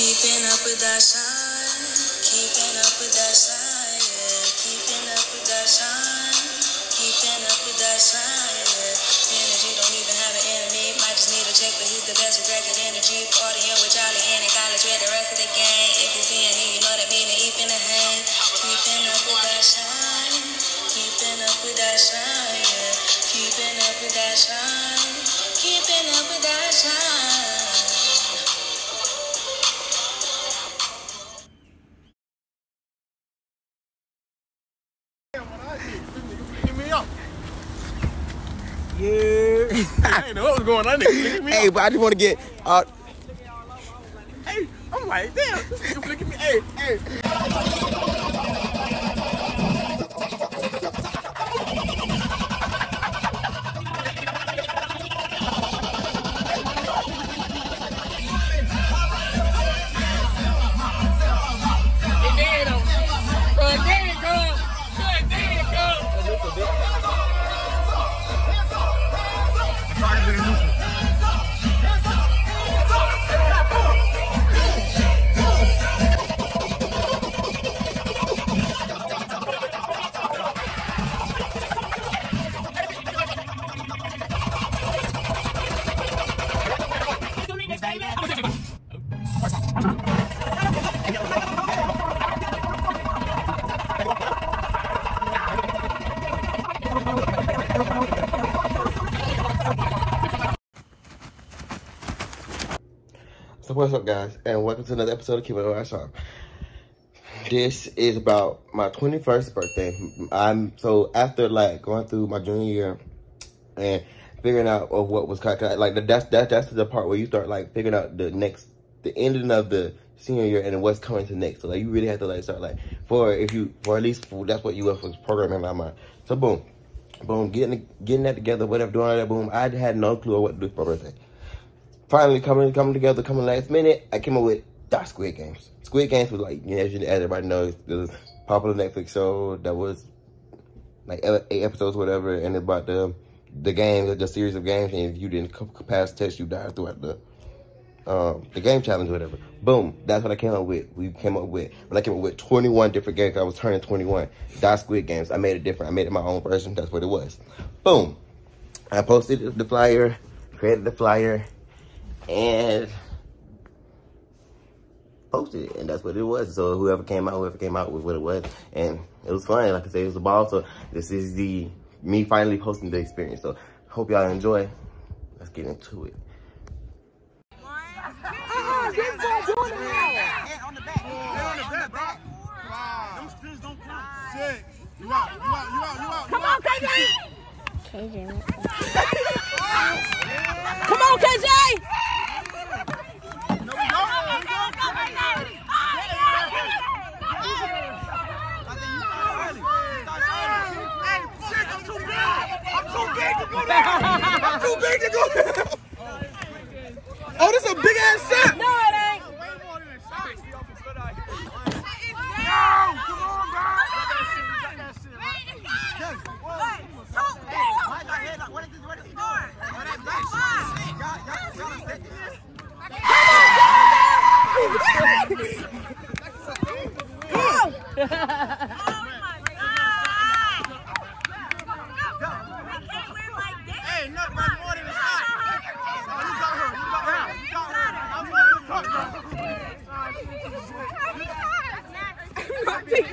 Keeping up with Di'Shon. Keeping up with Di'Shon. Yeah. Keeping up with Di'Shon. Keeping up with Di'Shon. Yeah. Energy don't even have an enemy. Might just need a check, but he's the best with record energy. Partying with Charlie and in college with the rest of the gang. If you see him, you know that mean that he finna hang. Keeping up with Di'Shon. Keeping up with Di'Shon. Yeah. Keeping up with Di'Shon. Keeping up with Di'Shon. Yeah. I ain't know what was going on. Hey, up. but I just want to get. Uh, Hey, I'm like, damn. This nigga flicking me. Hey, hey. What's up, guys, and welcome to another episode of Keep It Song. This is about my 21st birthday. I'm so after like going through my junior year and figuring out of what was kind of like that's that's that's the part where you start like figuring out the next the ending of the senior year and what's coming to next. So like you really have to like start like for if you for at least for, that's what you for programming in my mind. So boom, boom, getting getting that together, whatever, doing all that. Boom, I had no clue what to do for my birthday. Finally coming coming together, coming last minute. I came up with DiSquid Games. Squid Games was like you know as, everybody knows the popular Netflix show that was like eight episodes, whatever, and it's about the the game, the series of games, and if you didn't pass the test, you died throughout the um, the game challenge, whatever. Boom, that's what I came up with. We came up with, but I came up with 21 different games. I was turning 21. DiSquid Games. I made it different. I made it my own version. That's what it was. Boom. I posted the flyer, created the flyer, and posted it, and that's what it was. So whoever came out, whoever came out was what it was, and it was fun. Like I said, it was a ball. So this is the me finally posting the experience. So hope y'all enjoy. Let's get into it. Too big go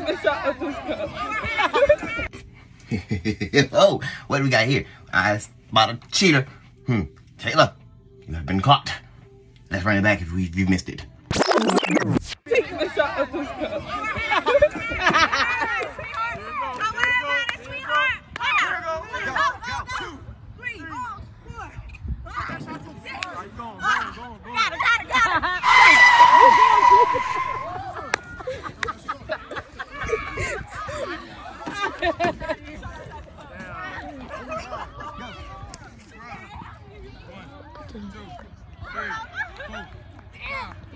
oh, what do we got here? I spot a cheater. Hmm. Taylor, you have been caught. Let's run it back if we if you missed it.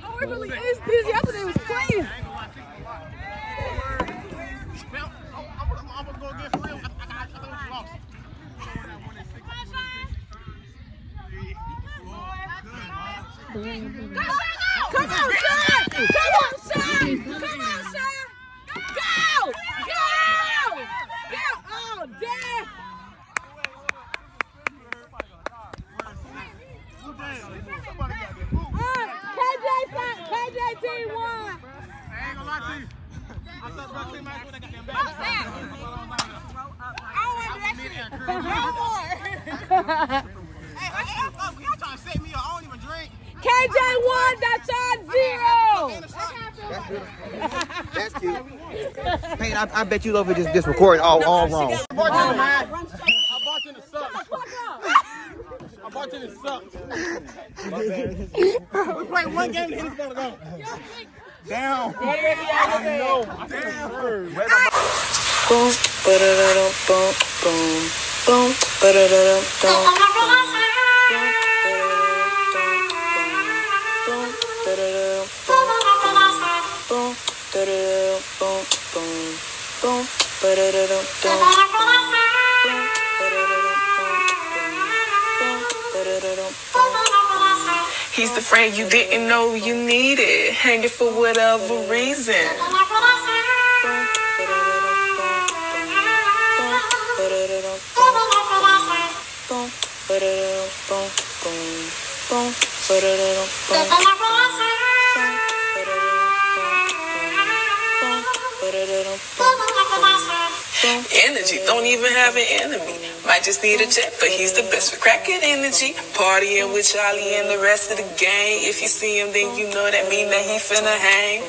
Oh, it really is thought they was. Come on, son! Come on, son. Come on, son. Go. Go. Go. Oh, damn. Uh, KJ, son. KJ team won. KJ won. That's on zero. That's cute. Payne, I, I bet you over just, just recording all, all wrong. Bartender, man. Our bartender sucks. Our bartender sucks. we played one game and he's gonna go. Down. No. Damn. Boom, ba-da-da-dum, boom, boom, boom, ba-da-da-dum, boom, boom, boom, boom, ba-da-da-dum, boom, boom, ba-da-da-dum, boom. He's the friend you didn't know you needed, hanging for whatever reason. Energy don't even have an enemy. Might just need a check, but he's the best for cracking energy. Partying with Charlie and the rest of the gang. If you see him, then you know that mean that he finna hang.